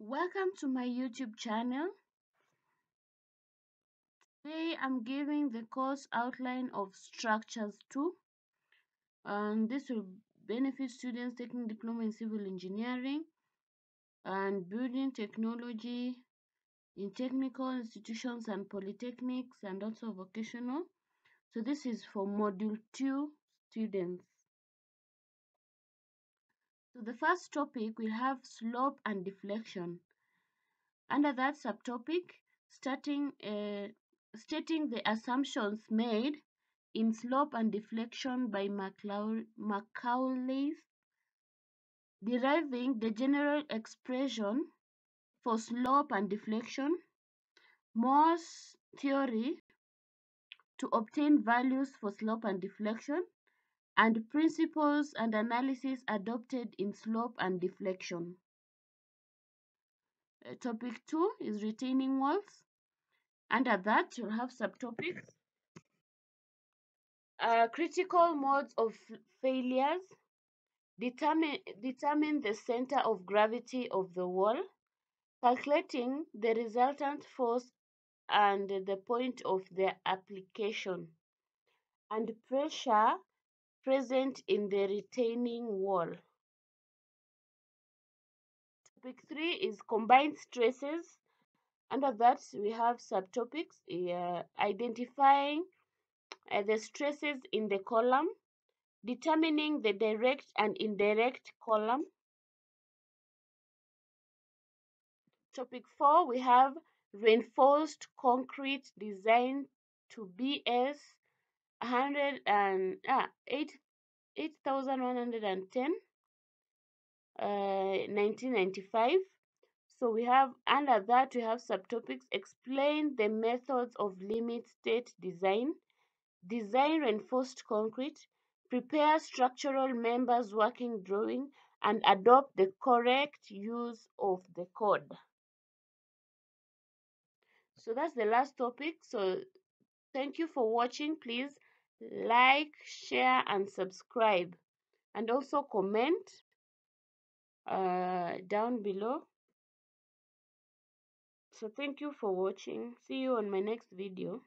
Welcome to my YouTube channel. Today I'm giving the course outline of Structures 2 and this will benefit students taking diploma in civil engineering and building technology in technical institutions and polytechnics and also vocational. So this is for module 2 students. So the first topic we have slope and deflection. Under that subtopic, starting uh, stating the assumptions made in slope and deflection by Macaulay's, deriving the general expression for slope and deflection, Mohr's theory to obtain values for slope and deflection, and principles and analysis adopted in slope and deflection. Uh, topic 2 is retaining walls. Under that, you'll have subtopics. Uh, critical modes of failures. Determine, determine the center of gravity of the wall. Calculating the resultant force and the point of their application. And pressure present in the retaining wall. Topic 3 is combined stresses. Under that, we have subtopics uh, identifying uh, the stresses in the column, determining the direct and indirect column. Topic 4, we have reinforced concrete design to BS 100 and ah, 8 8110 uh, 1995 so we have under that we have subtopics. Explain the methods of limit state design. Design reinforced concrete. Prepare structural members working drawing and adopt the correct use of the code. So that's the last topic. So thank you for watching. Please like share and subscribe. And also comment uh, down below. So thank you for watching. See you on my next video